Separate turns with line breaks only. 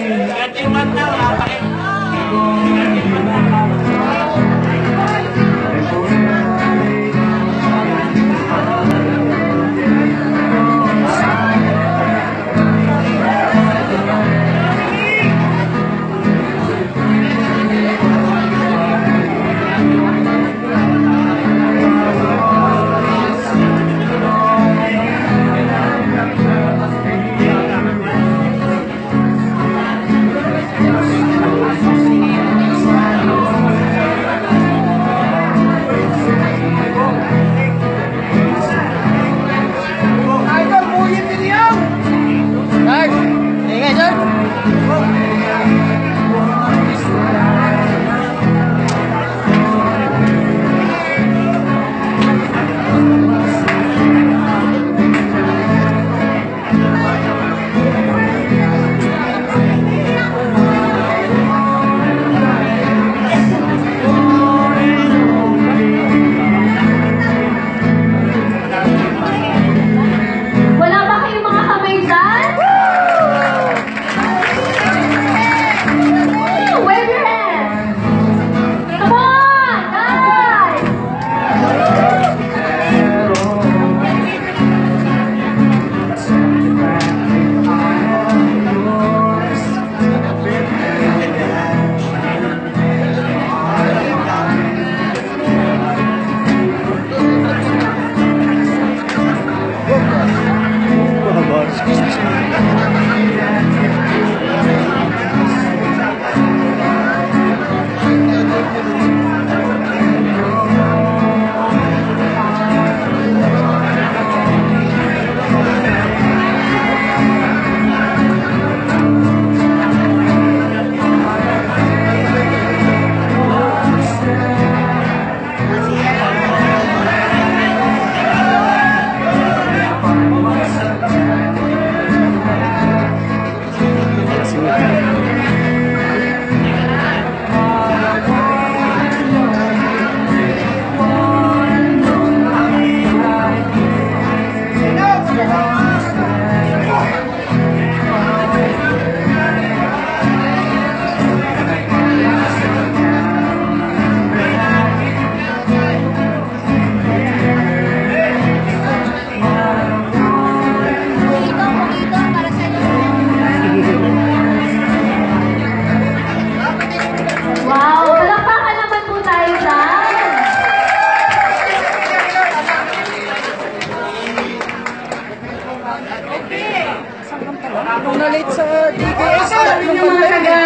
Gracias. Amen.
Saan kang
pala? Kung na-late sa DKS,
anong problema?